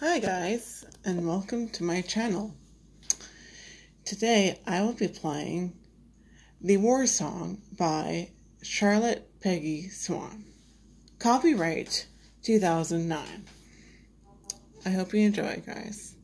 Hi guys and welcome to my channel. Today I will be playing The War Song by Charlotte Peggy Swan. Copyright 2009. I hope you enjoy guys.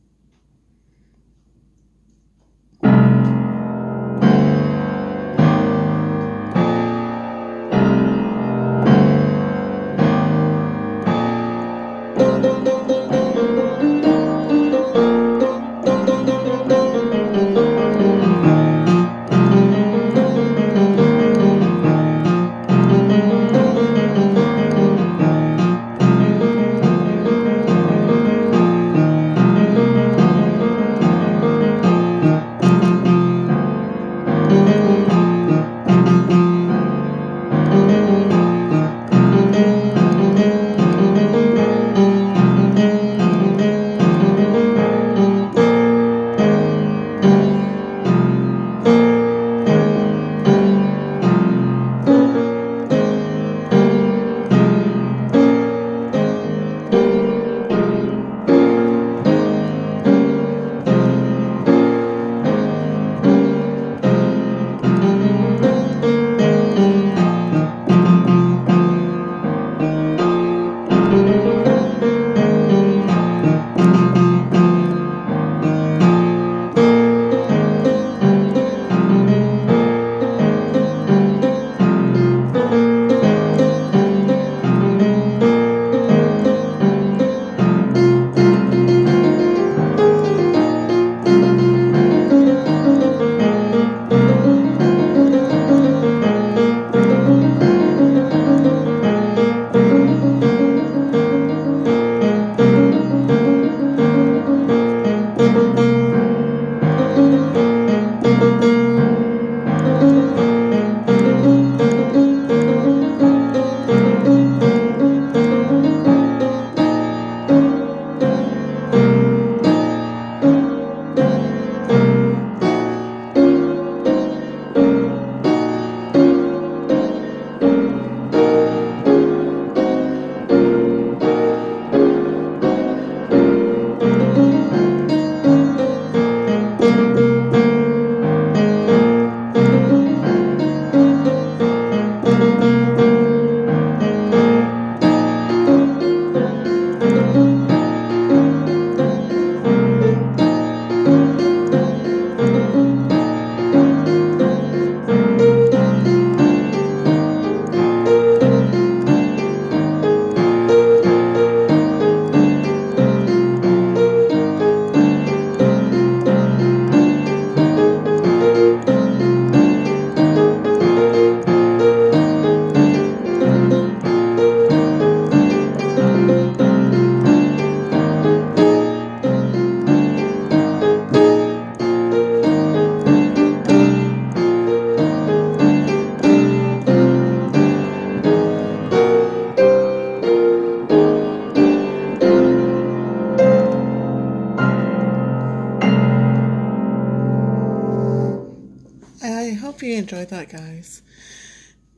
Hope you enjoyed that, guys.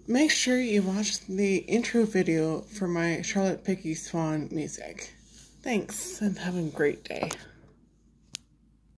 Make sure you watch the intro video for my Charlotte Peggy Swan music. Thanks, and have a great day.